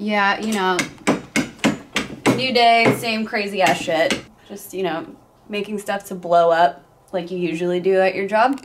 Yeah, you know, new day, same crazy ass shit. Just, you know, making stuff to blow up like you usually do at your job.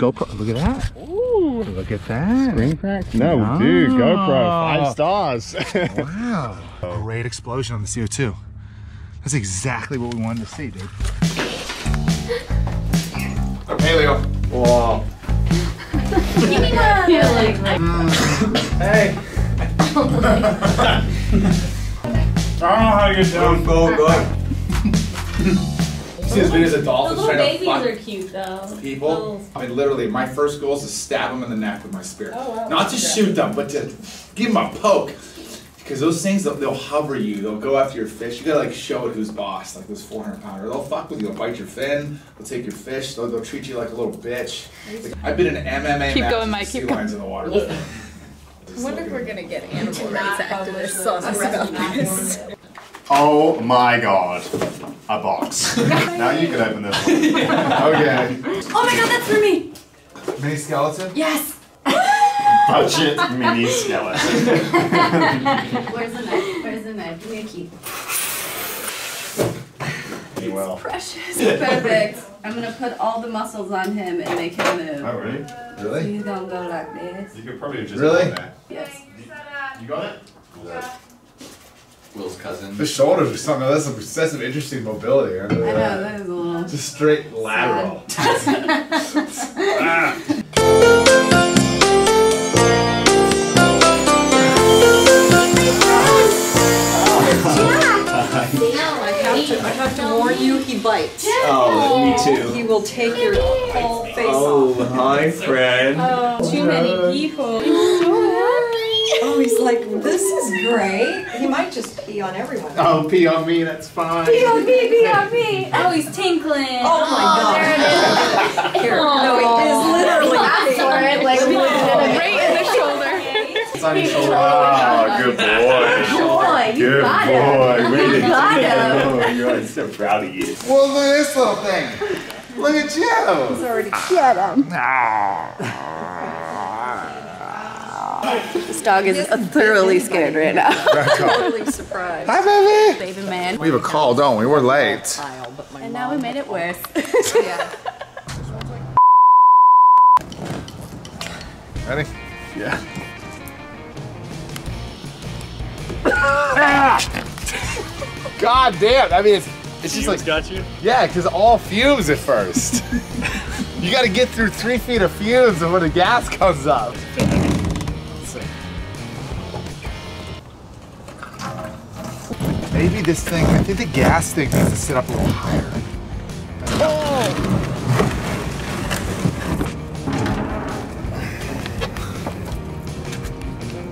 GoPro, look at that. Ooh, look at that. Screen crack? No, dude, ah. GoPro, five stars. Wow. Great explosion on the CO2. That's exactly what we wanted to see, dude. Hey, Leo. Whoa. Hey. I don't know how to get down. Go, go. See those videos of dolphins little trying to babies fuck are cute though. people? Little- I mean, literally, my first goal is to stab them in the neck with my spear. Oh, wow. Not to shoot them, but to give them a poke. Because those things, they'll, they'll hover you. They'll go after your fish. You gotta like show it who's boss, like those 400 pounder. They'll fuck with you. They'll bite your fin. They'll take your fish. They'll, they'll treat you like a little bitch. Like, I've been in MMA Keep matches going, Mike, with keep sea going. lions in the water. I wonder if we're gonna get animal rights activists on us about this. Oh my god. A box. now you can open this one. Okay. Oh my god, that's for me! Mini skeleton? Yes! Budget mini skeleton. Where's the knife? Where's the knife? Give me a key. You will. Precious. Perfect. I'm gonna put all the muscles on him and make him move. Oh, really? Really? He's gonna go like this. You could probably just Really? done that. Yes. You got it? Will's cousin. The shoulders or something. That's some, that's some interesting mobility. I know, that is a little. Just straight lateral. Oh, I have to, I have to warn you, he bites. Oh, me too. He will take your whole face Oh, off. Oh, hi, friend. Oh. Too many people. Oh, he's like, this is great. He might just pee on everyone. Oh, pee on me, that's fine. Pee on me, pee on me. Oh, he's tinkling. Oh my oh, god. Here, no, it is oh. literally. Ask for it, like, Right in the shoulder. It's on your shoulder. Oh, good boy. Good boy, you Good got him. boy. Way to You got him. Oh, you're I'm so proud of you. Well, look at this little thing. Look at you. He's already. This dog is thoroughly scared right now. Totally surprised. Hi, baby. Baby man. We have a call, don't we? We're late. Aisle, but my And now we made it worse. Ready? Yeah. God damn. I mean, it's, it's just like, got you? yeah, because all fumes at first. you got to get through three feet of fumes when the gas comes up. Maybe this thing, I think the gas thing needs to sit up a little higher.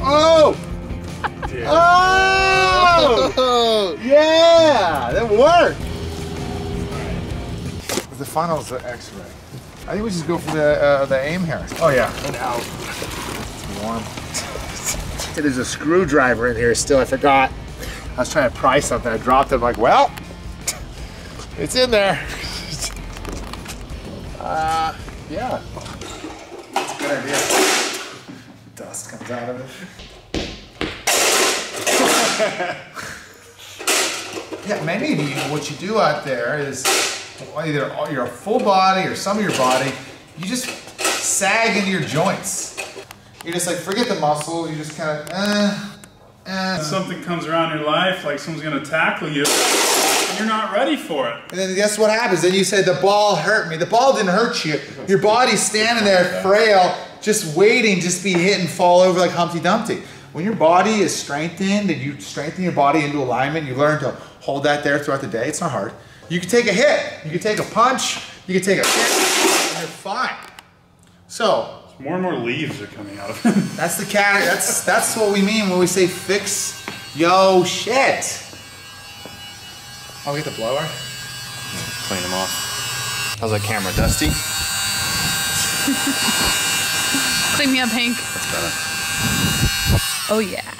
Oh! Oh! Yeah! That worked! The funnel's the x-ray. I think we just go for the uh, the aim here. Oh yeah, and out. It's warm. There's a screwdriver in here still, I forgot. I was trying to pry something, I dropped it, I'm like, well, it's in there. Uh, yeah. That's a good idea. Dust comes out of it. yeah, many of you, what you do out there is either your full body or some of your body, you just sag into your joints. You're just like, forget the muscle, you just kind of, uh, uh. something comes around your life, like someone's gonna tackle you, and you're not ready for it. And then guess what happens? Then you say, the ball hurt me. The ball didn't hurt you. Your body's standing there frail, just waiting, just be hit and fall over like Humpty Dumpty. When your body is strengthened and you strengthen your body into alignment, you learn to hold that there throughout the day. It's not hard. You can take a hit, you can take a punch, you can take a hit, and you're fine. So, More and more leaves are coming out of it. that's the cat. That's that's what we mean when we say fix yo shit. Oh, we get the blower. Clean them off. How's that camera, Dusty? Clean me up, Hank. Oh yeah.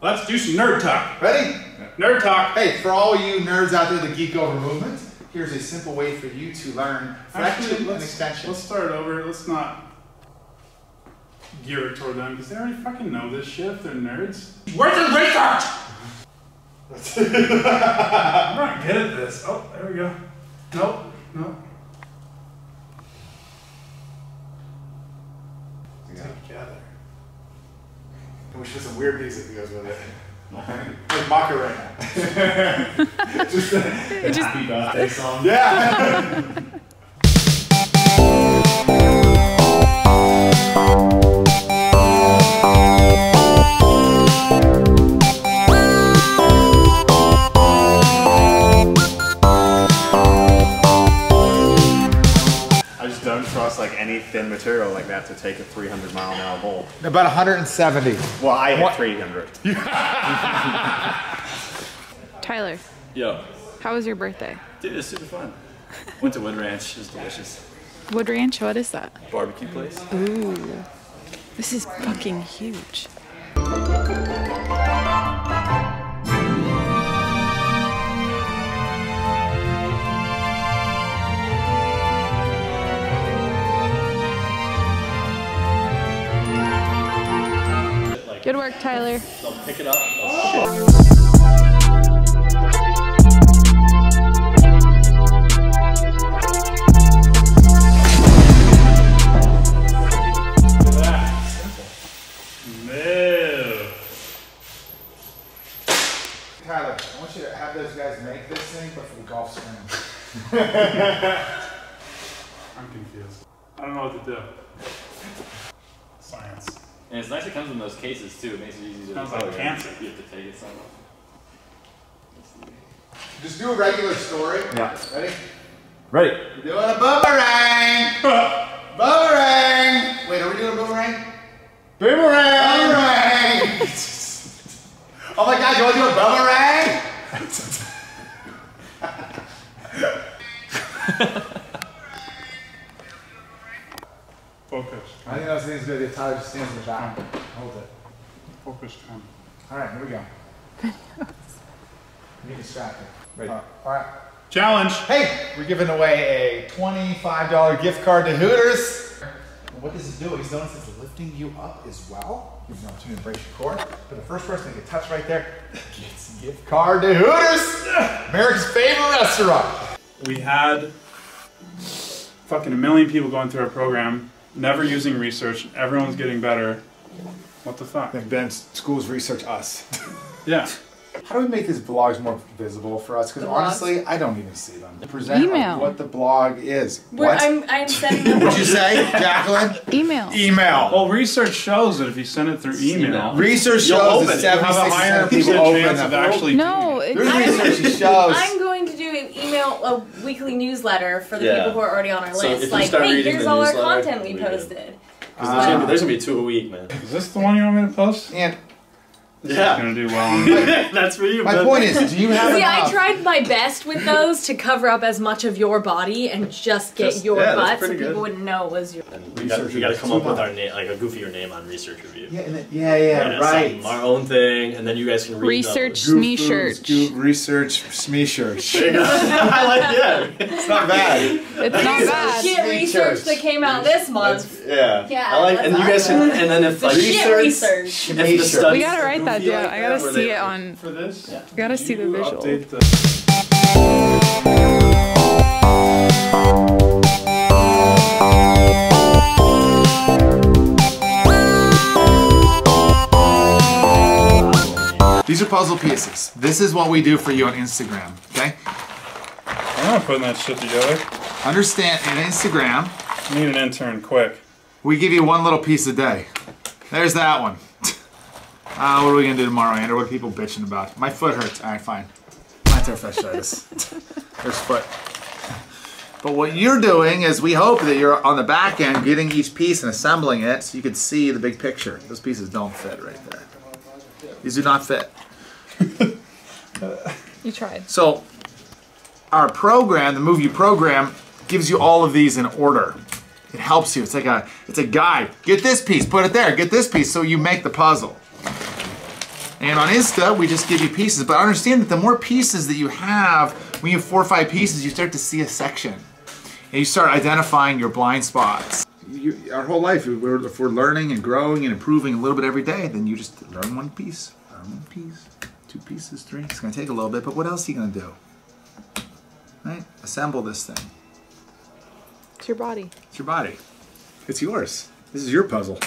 Let's do some nerd talk. Ready? Nerd talk. Hey, for all you nerds out there that geek over movement, here's a simple way for you to learn Actually, and let's, extension. let's start over. Let's not gear it toward them because they already fucking know this shit. They're nerds. Where's the research? I'm not good at this. Oh, there we go. Nope. Nope. Together. We should some weird music that goes with it. like Macarena. Just a- Happy birthday song. yeah. Material that to take a 300 mile an hour bowl. About 170. Well, I hit 300. Tyler, Yo, how was your birthday? dude, it was super fun. Went to Wood Ranch. It was delicious. Wood Ranch, what is that? Barbecue place. Ooh. This is fucking huge. Good work, Tyler. They'll pick it up. Oh, they'll ship That. Simple. No. Tyler, I want you to have those guys make this thing, but for the golf swing. I'm confused. I don't know what to do. Science. And it's nice it comes in those cases too. It makes it easy to. Sounds like Oh, cancer. You have to take it somewhere. Just do a regular story. Yeah. Ready? Ready. We're doing a boomerang. boomerang. Wait, are we doing a boomerang? Boomerang! Boomerang. oh my God, you want to do a boomerang? I think those things good. Tyler just stands in the back. Hold it. Focus time. All right, here we go. Get distracted. Ready? All right. Challenge. Hey, we're giving away a $25 gift card to Hooters. What does it do? He's noticed it's lifting you up as well. Gives an opportunity to brace your core. But the first person to get touched right there gets a gift card to Hooters, America's favorite restaurant. We had fucking a million people going through our program, never using research. Everyone's getting better. What the fuck? Then schools research us. Yeah. How do we make these blogs more visible for us? Because honestly, I don't even see them. Present Email. what the blog is. We're, what? I'm, I'm sending them. What'd you say, Jacqueline? Email. Email. Well, research shows that if you send it through email, Email. Research You'll shows open that it. You'll have a 76% higher of people open chance them. of actually. No, There's it's research that shows. Email, a weekly newsletter for the Yeah. people who are already on our So list. Like, hey, here's all our content we we posted. Because there's, gonna be- there's gonna be two a week, man. Is this the one you want me to post? And Yeah. Gonna do well. That's for you, my man. point is, do you have See, enough? I tried my best with those to cover up as much of your body and just get Just- your yeah, butt so pretty people good. wouldn't know it was your. And we got we got to come up with our name, like a goofier name on research review. Yeah, and then- yeah, yeah, Yeah, right. something, Our own thing, and then you guys can read research Goof me foods, shirt. goof research smee church. I like yeah. It's not bad. It's not bad. Shit Sweet research that came out this month. Yeah. Yeah, I like, and you guys can, and then if like shit research. if the Shmee studies church. We gotta write that goofy down. like I gotta where see it on. For this, Yeah. I gotta see the visual. These are puzzle pieces. This is what we do for you on Instagram. Okay? I'm not putting that shit together. Understand in Instagram, I need an intern quick. we give you one little piece a day. There's that one. Uh, what are we gonna do tomorrow, Andrew? What are people bitching about? My foot hurts. All right, fine. Plantar fasciitis. There's foot. But what you're doing is we hope that you're on the back end getting each piece and assembling it so you can see the big picture. Those pieces don't fit right there. These do not fit. You tried. So our program, the MoveU program, gives you all of these in order It helps you. It's like a it's a guide. Get this piece, put it there. Get this piece, so you make the puzzle. And on Insta, we just give you pieces. But I understand that the more pieces that you have, when you have four or five pieces, you start to see a section. And you start identifying your blind spots. You, our whole life, if we're, if we're learning and growing and improving a little bit every day, then you just learn one piece, learn one piece, two pieces, three. It's gonna take a little bit, but what else are you gonna do? Right? Assemble this thing. It's your body. It's your body. It's yours. This is your puzzle.